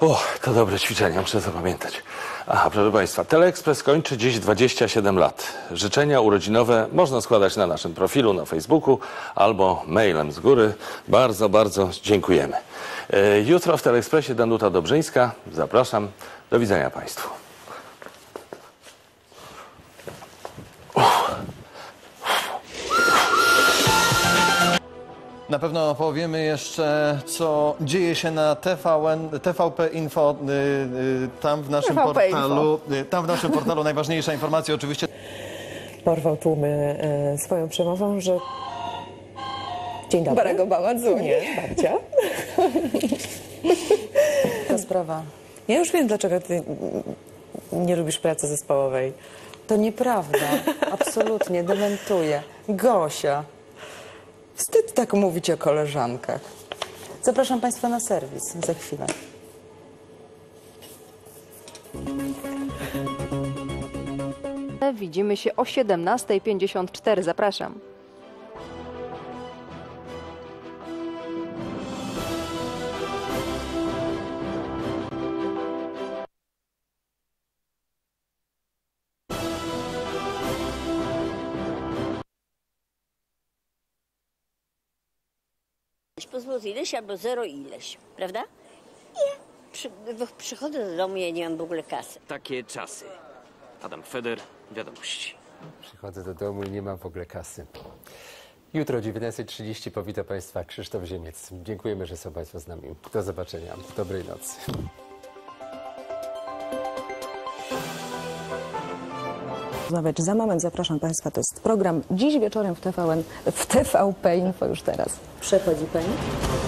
O, to dobre ćwiczenie, muszę zapamiętać. Aha, proszę Państwa, Teleekspres kończy dziś 27 lat. Życzenia urodzinowe można składać na naszym profilu na Facebooku albo mailem z góry. Bardzo, bardzo dziękujemy. E, Jutro w Teleekspresie Danuta Dobrzyńska. Zapraszam. Do widzenia Państwu. Na pewno powiemy jeszcze, co dzieje się na TVN, TVP Info, y, y, tam w naszym TVP portalu. Y, tam w naszym portalu najważniejsza informacja oczywiście. porwał tłumy swoją przemową, że... Dzień dobry. Barack Obama dzwoni. Nie, babcia. Ta sprawa. Ja już wiem, dlaczego ty nie lubisz pracy zespołowej. To nieprawda. Absolutnie. Dementuję. Gosia. Wstyd tak mówić o koleżankach. Zapraszam Państwa na serwis za chwilę. Widzimy się o 17.54. Zapraszam. Po złoty ileś albo zero ileś, prawda? Nie. Przy, przychodzę do domu, ja nie mam w ogóle kasy. Takie czasy. Adam Feder, wiadomości. Przychodzę do domu i nie mam w ogóle kasy. Jutro o 19.30 powita Państwa Krzysztof Ziemiec. Dziękujemy, że są Państwo z nami. Do zobaczenia. Dobrej nocy. Rozmawiać za moment. Zapraszam Państwa. To jest program dziś wieczorem w TVN, w TVP Info już teraz. Przechodzi Pani?